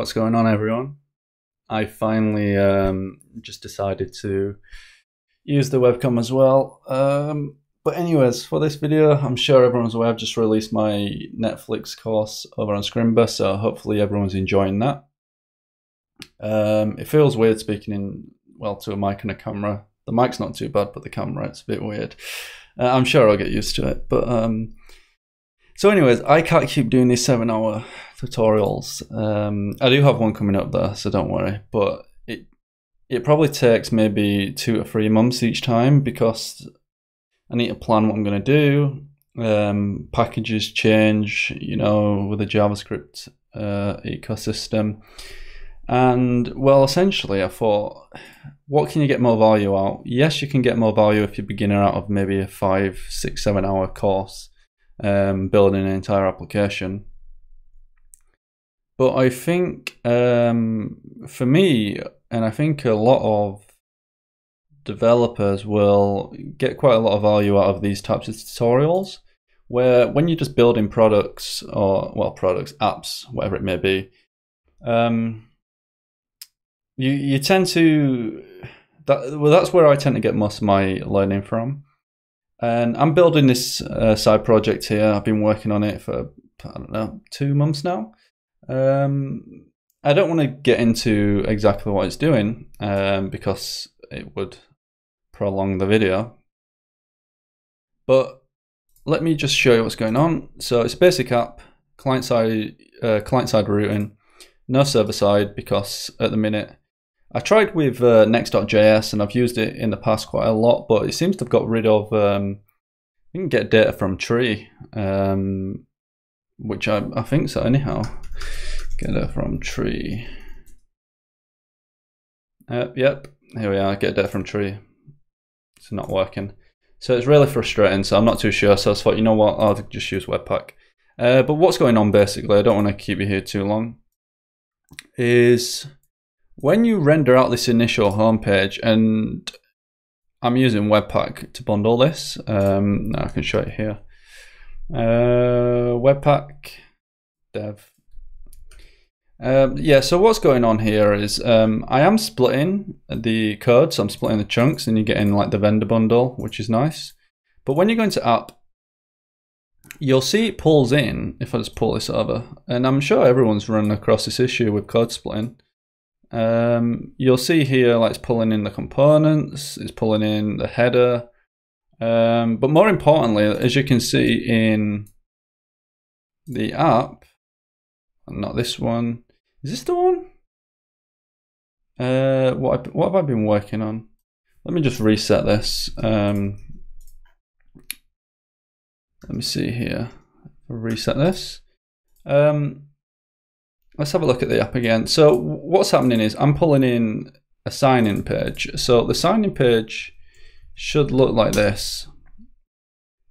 What's going on, everyone? I finally um, just decided to use the webcam as well. Um, but anyways, for this video, I'm sure everyone's aware I've just released my Netflix course over on Scrimba, so hopefully everyone's enjoying that. Um, it feels weird speaking in, well, to a mic and a camera. The mic's not too bad, but the camera, it's a bit weird. Uh, I'm sure I'll get used to it, but um, so, anyways, I can't keep doing these seven hour tutorials. Um, I do have one coming up there, so don't worry. But it it probably takes maybe two or three months each time because I need to plan what I'm going to do. Um, packages change, you know, with the JavaScript uh, ecosystem. And well, essentially, I thought, what can you get more value out? Yes, you can get more value if you're beginner out of maybe a five, six, seven hour course um, building an entire application. But I think um, for me, and I think a lot of developers will get quite a lot of value out of these types of tutorials where when you're just building products or well products apps whatever it may be um, you you tend to that well that's where i tend to get most of my learning from and I'm building this uh, side project here. I've been working on it for, I don't know, two months now. Um, I don't want to get into exactly what it's doing um, because it would prolong the video. But let me just show you what's going on. So it's a basic app, client side, uh, client side routing, no server side because at the minute I tried with uh, Next.js and I've used it in the past quite a lot, but it seems to have got rid of. Um, you can get data from tree, um, which I, I think so. Anyhow, get it from tree. Uh, yep, here we are. Get data from tree. It's not working, so it's really frustrating. So I'm not too sure. So I thought, you know what, I'll just use Webpack. Uh, but what's going on basically? I don't want to keep you here too long. Is when you render out this initial homepage, and I'm using Webpack to bundle this. Um, now I can show it here. Uh, Webpack dev. Um, yeah, so what's going on here is um, I am splitting the code, so I'm splitting the chunks, and you're getting like the vendor bundle, which is nice. But when you're going to app, you'll see it pulls in, if I just pull this over, and I'm sure everyone's run across this issue with code splitting. Um, you'll see here like it's pulling in the components, it's pulling in the header. Um, but more importantly, as you can see in the app, not this one, is this the one? Uh, what, what have I been working on? Let me just reset this. Um, let me see here. reset this. Um, Let's have a look at the app again. So what's happening is I'm pulling in a sign-in page. So the sign-in page should look like this.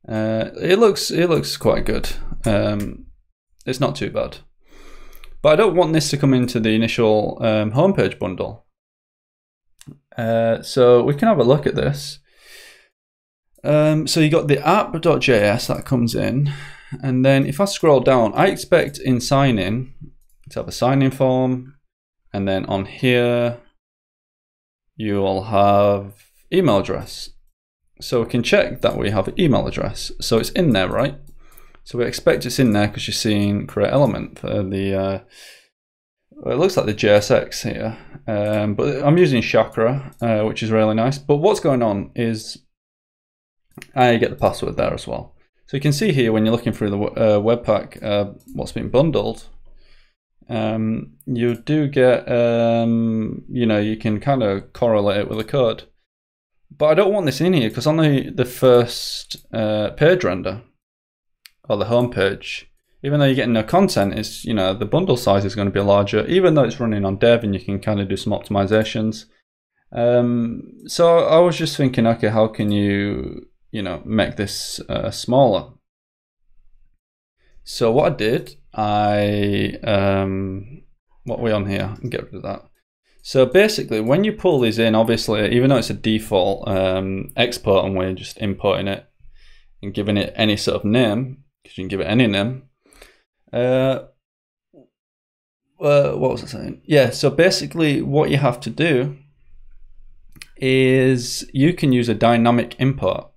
Uh, it looks it looks quite good. Um, it's not too bad. But I don't want this to come into the initial um, homepage bundle. Uh, so we can have a look at this. Um, so you got the app.js that comes in. And then if I scroll down, I expect in sign in to have a sign-in form. And then on here, you will have email address. So we can check that we have an email address. So it's in there, right? So we expect it's in there because you're seeing create element for the, uh, well, it looks like the JSX here. Um, but I'm using Chakra, uh, which is really nice. But what's going on is I get the password there as well. So you can see here when you're looking through the uh, Webpack, uh, what's been bundled um, you do get, um, you know, you can kind of correlate it with the code. But I don't want this in here because on the, the first uh, page render, or the home page, even though you're getting no content, it's, you know, the bundle size is going to be larger, even though it's running on dev and you can kind of do some optimizations. Um, so I was just thinking, okay, how can you, you know, make this uh, smaller? So what I did, I um, what are we on here? Get rid of that. So basically, when you pull these in, obviously, even though it's a default um, export and we're just importing it and giving it any sort of name, because you can give it any name. Uh, uh, what was I saying? Yeah, so basically, what you have to do is you can use a dynamic import.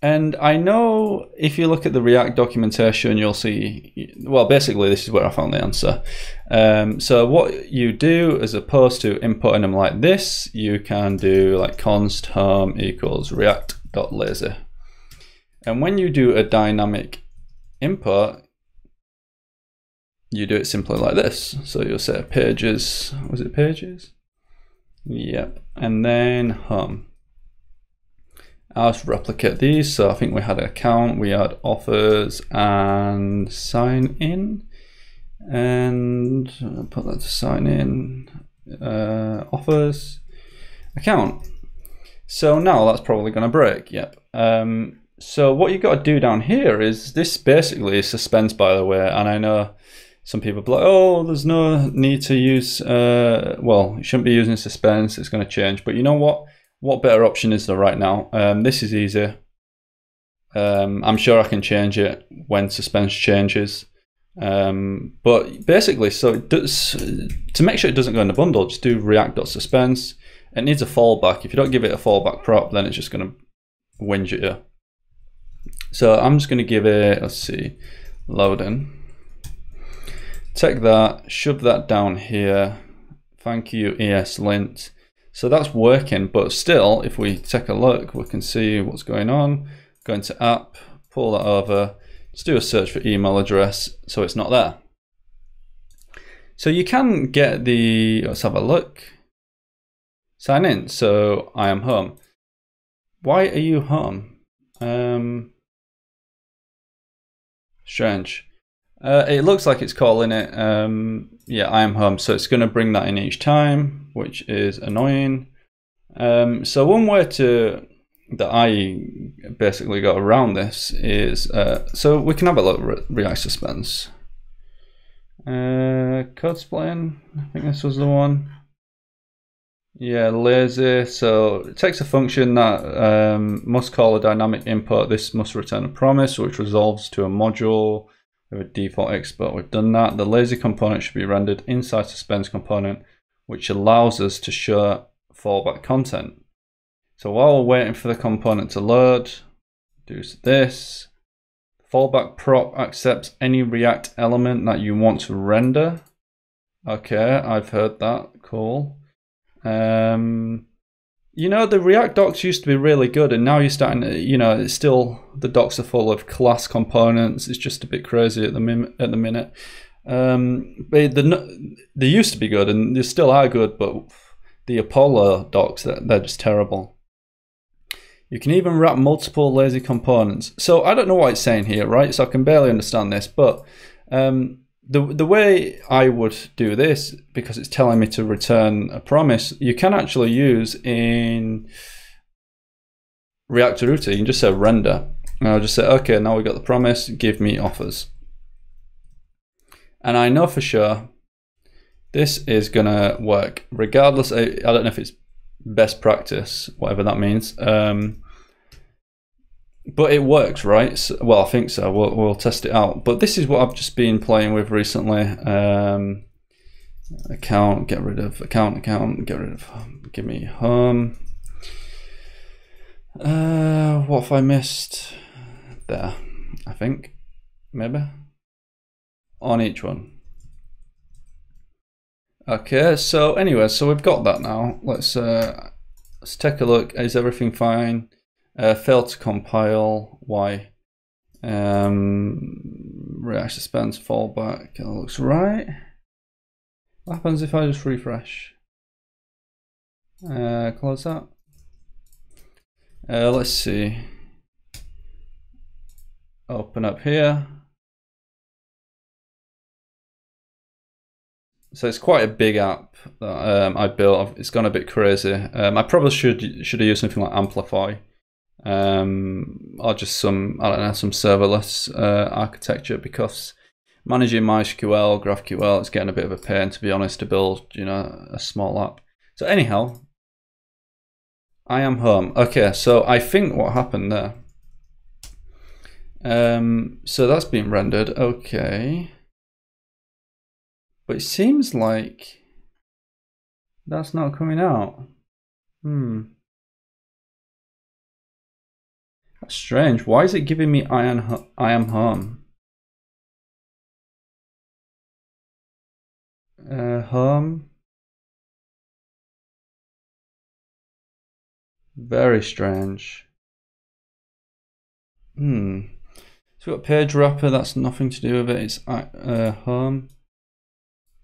And I know if you look at the React documentation, you'll see, well, basically, this is where I found the answer. Um, so, what you do as opposed to importing them like this, you can do like const home equals react.lazy. And when you do a dynamic import, you do it simply like this. So you'll say pages, was it pages? Yep, and then home. Just replicate these. So I think we had an account, we had offers and sign in. And put that to sign in, uh, offers, account. So now that's probably going to break. Yep. Um, so what you've got to do down here is this basically is suspense, by the way. And I know some people be like, oh, there's no need to use, uh, well, you shouldn't be using suspense, it's going to change. But you know what? What better option is there right now? Um, this is easier. Um, I'm sure I can change it when suspense changes. Um, but basically, so does, to make sure it doesn't go in the bundle, just do react.suspense. It needs a fallback. If you don't give it a fallback prop, then it's just going to whinge at you. So I'm just going to give it, let's see, loading. Take that, shove that down here. Thank you, ESLint. So that's working, but still, if we take a look, we can see what's going on. Go into app, pull that over, let's do a search for email address so it's not there. So you can get the, let's have a look. Sign in, so I am home. Why are you home? Um, strange. Uh, it looks like it's calling it, um, yeah, I am home. So it's going to bring that in each time, which is annoying. Um, so one way to that I basically got around this is, uh, so we can have a look at React Suspense. Uh, code splitting, I think this was the one. Yeah, lazy. So it takes a function that um, must call a dynamic import. This must return a promise, which resolves to a module with a default export. We've done that. The lazy component should be rendered inside suspense component, which allows us to show fallback content. So while we're waiting for the component to load, do this. Fallback prop accepts any React element that you want to render. Okay, I've heard that. Cool. Um, you know, the React docs used to be really good, and now you're starting to, you know, it's still, the docs are full of class components. It's just a bit crazy at the, at the minute. Um, but the, they used to be good, and they still are good, but the Apollo docs, they're, they're just terrible. You can even wrap multiple lazy components. So I don't know what it's saying here, right? So I can barely understand this, but um, the the way I would do this because it's telling me to return a promise, you can actually use in React Router. You can just say render, and I'll just say, okay, now we got the promise. Give me offers, and I know for sure this is gonna work regardless. I, I don't know if it's best practice, whatever that means. Um, but it works, right? So, well, I think so. We'll, we'll test it out. But this is what I've just been playing with recently. Um, account, get rid of account, account, get rid of, give me home. Uh, what have I missed? There, I think, maybe. On each one. Okay, so anyway, so we've got that now. Let's uh, let's take a look. Is everything fine? Uh, failed to compile. Why? Um, React suspense fallback. Looks right. What happens if I just refresh? Uh, close that. Uh, let's see. Open up here. So it's quite a big app that um, I built. It's gone a bit crazy. Um, I probably should should have used something like Amplify um, or just some I don't know some serverless uh, architecture because managing MySQL, GraphQL, it's getting a bit of a pain to be honest to build you know a small app. So anyhow, I am home. Okay, so I think what happened there. Um, so that's been rendered. Okay. But it seems like that's not coming out. Hmm. That's strange. Why is it giving me I am, I am home? Uh, home. Very strange. Hmm. So we've got page wrapper, that's nothing to do with it. It's uh, home.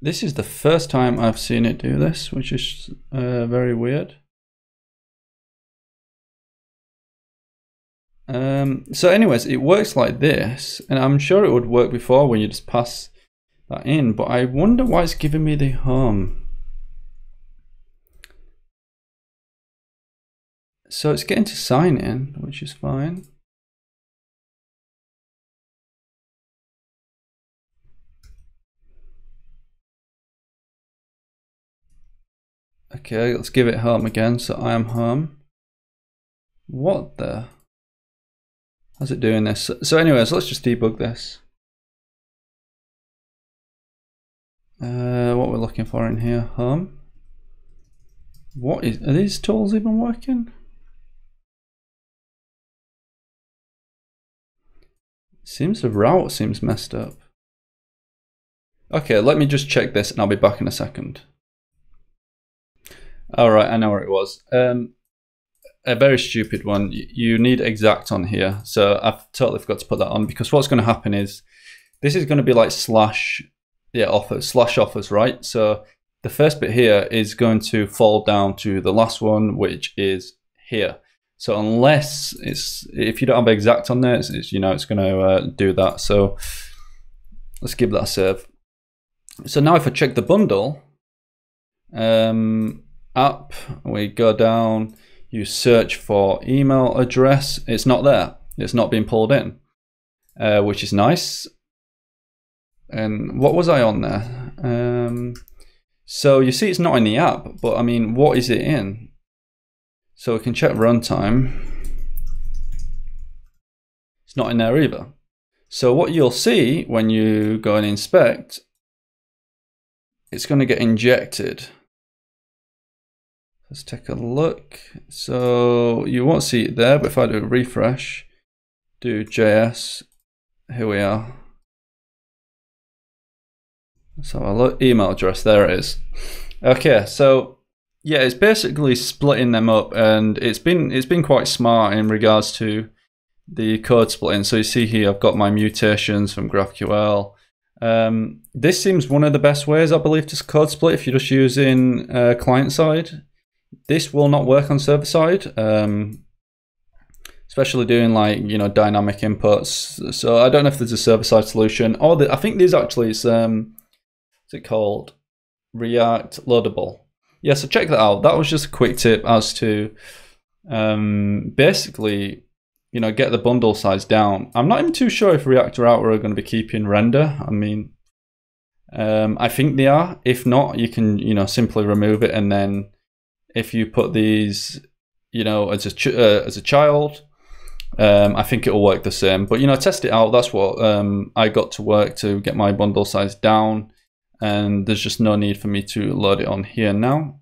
This is the first time I've seen it do this, which is uh, very weird. Um, so anyways, it works like this, and I'm sure it would work before when you just pass that in, but I wonder why it's giving me the home. So it's getting to sign in, which is fine. Okay, let's give it harm again. So I am harm. What the? How's it doing this? So anyways, let's just debug this. Uh, what we're looking for in here, harm. What is, are these tools even working? Seems the route seems messed up. Okay, let me just check this and I'll be back in a second. All right, I know where it was. Um, a very stupid one. You need exact on here. So I've totally forgot to put that on because what's going to happen is this is going to be like slash, yeah, offers, slash offers, right? So the first bit here is going to fall down to the last one, which is here. So unless it's, if you don't have exact on there, it's, it's you know, it's going to uh, do that. So let's give that a serve. So now if I check the bundle, um, up, we go down, you search for email address, it's not there. It's not being pulled in, uh, which is nice. And what was I on there? Um, so you see it's not in the app, but I mean, what is it in? So we can check runtime. It's not in there either. So what you'll see when you go and inspect, it's going to get injected. Let's take a look. So you won't see it there, but if I do a refresh, do JS, here we are. So a look, email address, there it is. Okay, so yeah, it's basically splitting them up, and it's been it's been quite smart in regards to the code splitting. So you see here, I've got my mutations from GraphQL. Um, this seems one of the best ways, I believe, to code split if you're just using uh, client side this will not work on server side, um, especially doing like you know dynamic inputs. So I don't know if there's a server side solution, or the, I think there's actually it's um, what's it called? React Loadable. Yeah, so check that out. That was just a quick tip as to um, basically you know get the bundle size down. I'm not even too sure if React Router are going to be keeping render. I mean. Um, I think they are. If not, you can you know simply remove it and then if you put these, you know, as a uh, as a child, um, I think it'll work the same. But you know, test it out. That's what um, I got to work to get my bundle size down, and there's just no need for me to load it on here now.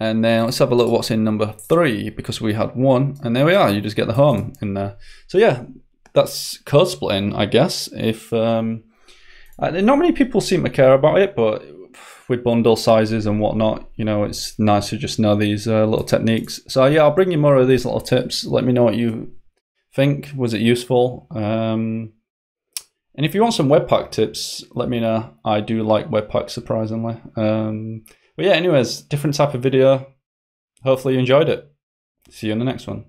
And then let's have a look what's in number three because we had one, and there we are. You just get the home in there. So yeah, that's code splitting, I guess. If um, not many people seem to care about it, but with bundle sizes and whatnot, you know, it's nice to just know these uh, little techniques. So yeah, I'll bring you more of these little tips. Let me know what you think. Was it useful? Um, and if you want some Webpack tips, let me know. I do like Webpack surprisingly. Um, but yeah, anyways, different type of video. Hopefully you enjoyed it. See you in the next one.